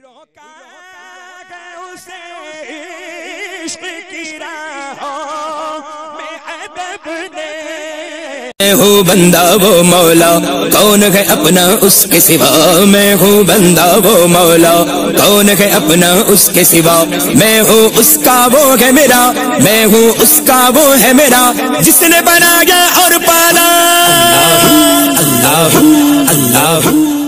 روکا اسے عشق کی راہوں میں نے میں ہوں بندہ وہ مولا کون ہے اپنا اس کے سوا؟ میں ہوں بندہ وہ مولا کون ہے اپنا اس کے سوا؟ میں ہوں اس کا وہ ہے میرا میں ہوں اس کا وہ ہے میرا جس نے بنایا اور پالا۔ اللہ اللہ اللہ